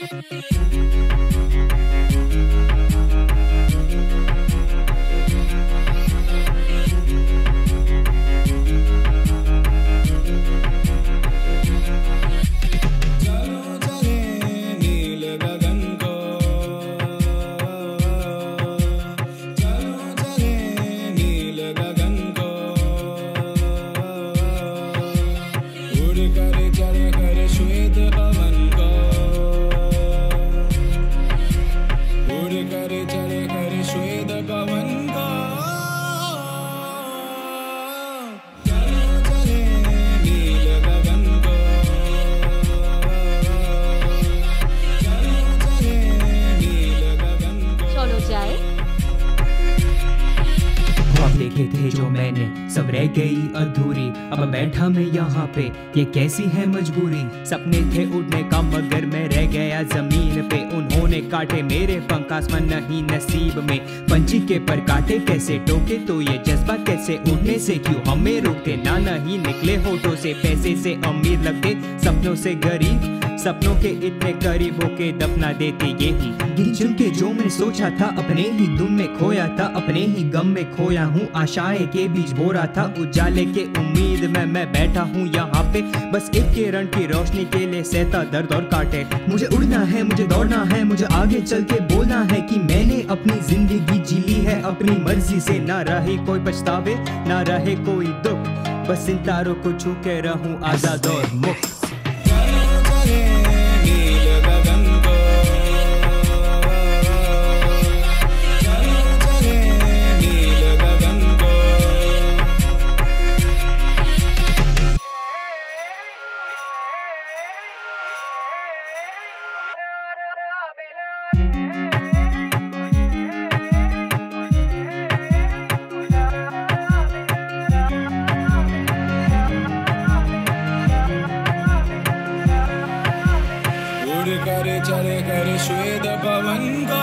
Thank you. देखे थे जो मैंने सब रह गई अधूरी। अब बैठा मैं यहाँ पे, ये कैसी है मजबूरी? सपने थे उड़ने का, मगर मैं रह गया ज़मीन पे। उन्होंने काटे मेरे पंख नहीं नसीब में। पंछी के पर काटे कैसे टोके तो ये जज्बा कैसे उड़ने से? क्यों हमें रोकते ना, नहीं निकले होठों से? पैसे से अमीर लगते, सपनों से गरीब। सपनों के इतने करीब होके दफना देते यही। गिन के जो मैं सोचा था, अपने ही दुम में खोया था, अपने ही गम में खोया हूँ। आशाएँ के बीच बोरा था, उजाले के उम्मीद में मैं बैठा हूँ यहाँ पे। बस एक किरण की रोशनी के लिए सहता दर्द और काटे। मुझे उड़ना है, मुझे दौड़ना है, मुझे आगे चल के बोलना है कि मैंने अपनी ज़िंदगी जी ली है। अपनी मर्ज़ी से ना रहे कोई पछतावे, ना रहे कोई दुख। बस इन तारों को छू के रहूँ आज़ाद और मुक्त। करे चले करे श्वेत पवन का